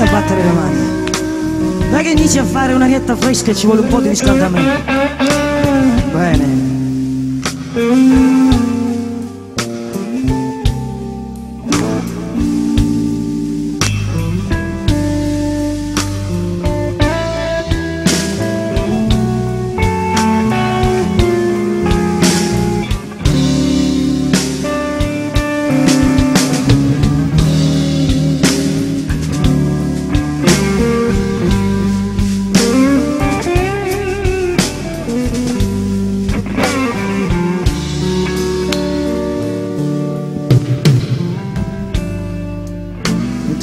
a battere le mani. Da che inizi a fare un'arietta fresca e ci vuole un po' di riscaldamento. Bene. Mm-hmm.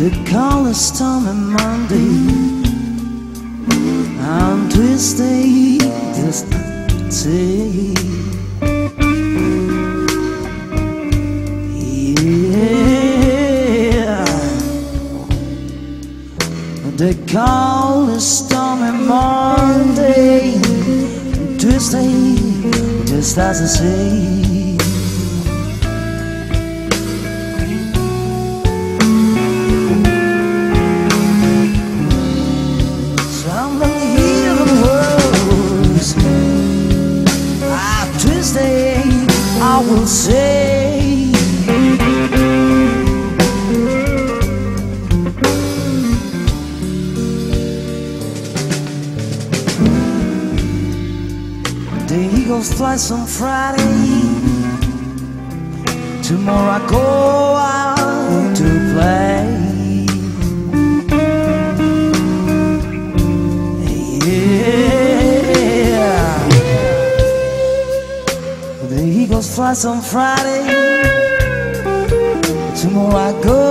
The call is stormy Monday. On Tuesday just say Yeah. The call is stormy Monday. Tuesday just as I say The eagles flies on Friday Tomorrow I go out to play Yeah. The Eagles flies on Friday. Tomorrow I go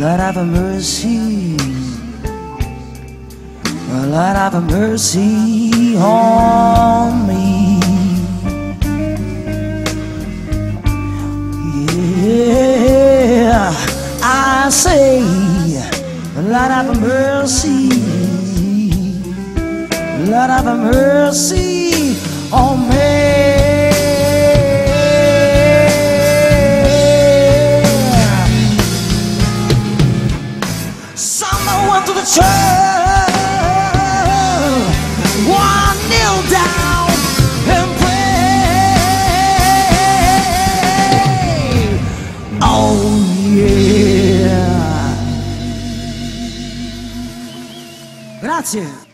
Oh, oh, Lord have a mercy. Lord have a mercy on me. Yeah, I say, Lord have mercy. Lord have mercy on me. Yeah. Grazie.